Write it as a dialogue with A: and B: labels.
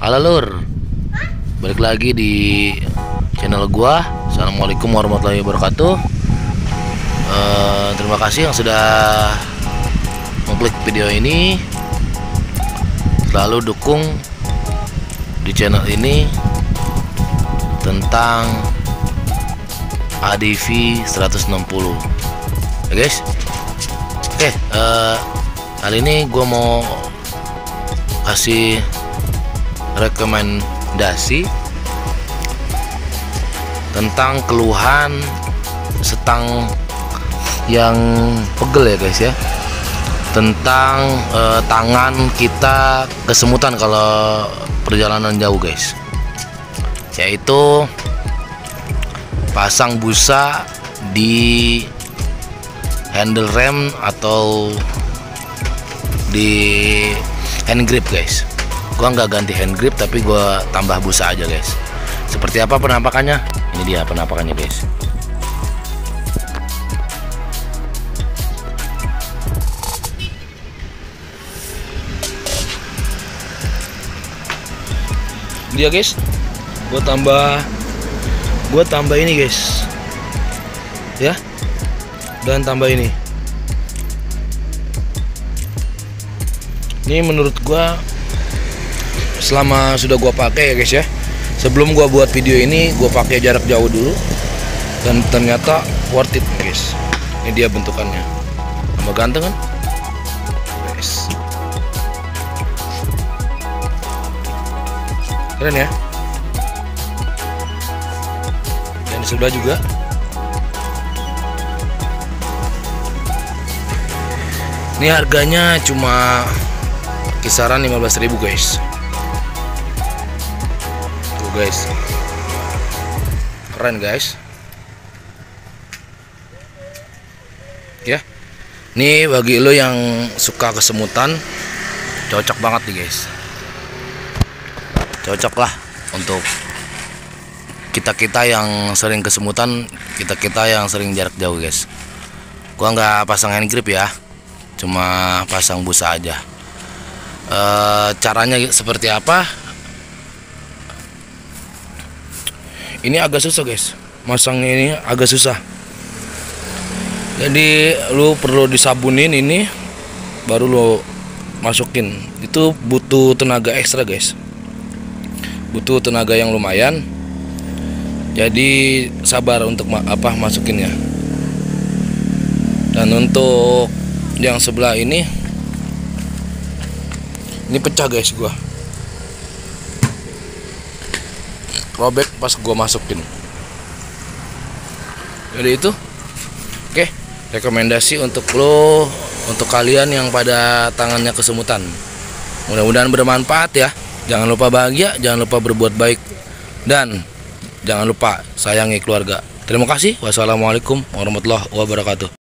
A: Halo lur. Balik lagi di channel gua. Assalamualaikum warahmatullahi wabarakatuh. Eh, Terima kasih yang sudah Mengklik video ini. Selalu dukung Di channel ini Tentang ADV 160 Ya guys? Oke eh, Kali ini gua mau Kasih rekomendasi tentang keluhan setang yang pegel ya guys ya. Tentang eh, tangan kita kesemutan kalau perjalanan jauh guys. Yaitu pasang busa di handle rem atau di hand grip guys gua nggak ganti hand grip tapi gua tambah busa aja guys. Seperti apa penampakannya? Ini dia penampakannya guys. Dia guys. Gua tambah gua tambah ini guys. Ya. Dan tambah ini. Ini menurut gua selama sudah gua pakai ya guys ya. Sebelum gua buat video ini gua pakai jarak jauh dulu. Dan ternyata worth it guys. Ini dia bentukannya. Tambah ganteng kan? Guys keren ya? Dan di sebelah juga. Ini harganya cuma kisaran 15.000 guys guys. Keren guys. Ya. Ini bagi lo yang suka kesemutan cocok banget nih guys. Cocok lah untuk kita kita yang sering kesemutan kita kita yang sering jarak jauh guys. Gua nggak pasang hand grip ya cuma pasang busa aja. E, caranya seperti apa ini agak susah guys. Masang ini agak susah. Jadi lu perlu disabunin ini baru lu masukin. Itu butuh tenaga ekstra guys. Butuh tenaga yang lumayan. Jadi sabar untuk ma apa masukinnya dan untuk yang sebelah ini ini pecah guys gua robek pas gua masukin. Jadi itu oke rekomendasi untuk lo untuk kalian yang pada tangannya kesemutan. Mudah-mudahan bermanfaat ya. Jangan lupa bahagia jangan lupa berbuat baik. Dan jangan lupa sayangi keluarga. Terima kasih. Wassalamualaikum warahmatullahi wabarakatuh